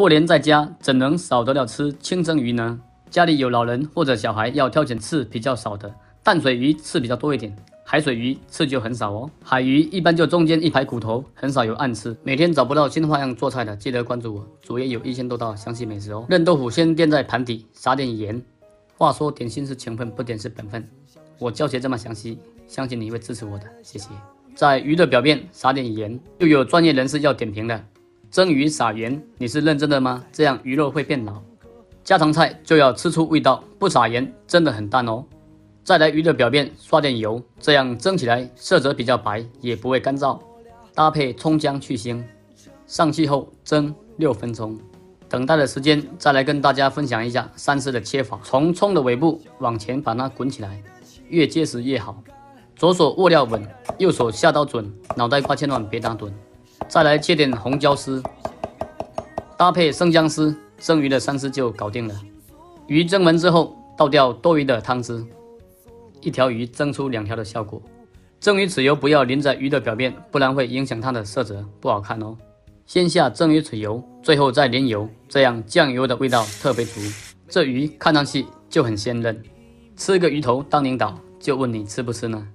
过年在家怎能少得了吃清蒸鱼呢？家里有老人或者小孩，要挑选刺比较少的淡水鱼，刺比较多一点。海水鱼刺就很少哦，海鱼一般就中间一排骨头，很少有暗刺。每天找不到新花样做菜的，记得关注我，主页有一千多道详细美食哦。嫩豆腐先垫在盘底，撒点盐。话说点心是情分，不点是本分。我教学这么详细，相信你会支持我的，谢谢。在鱼的表面撒点盐，又有专业人士要点评的，蒸鱼撒盐，你是认真的吗？这样鱼肉会变老。家常菜就要吃出味道，不撒盐真的很淡哦。再来鱼的表面刷点油，这样蒸起来色泽比较白，也不会干燥。搭配葱姜去腥，上气后蒸六分钟。等待的时间，再来跟大家分享一下三丝的切法：从葱的尾部往前把它滚起来，越结实越好。左手握料稳，右手下刀准，脑袋瓜千万别打盹。再来切点红椒丝，搭配生姜丝，蒸鱼的三丝就搞定了。鱼蒸完之后，倒掉多余的汤汁。一条鱼蒸出两条的效果，蒸鱼豉油不要淋在鱼的表面，不然会影响它的色泽，不好看哦。先下蒸鱼豉油，最后再淋油，这样酱油的味道特别足，这鱼看上去就很鲜嫩。吃个鱼头当领导，就问你吃不吃呢？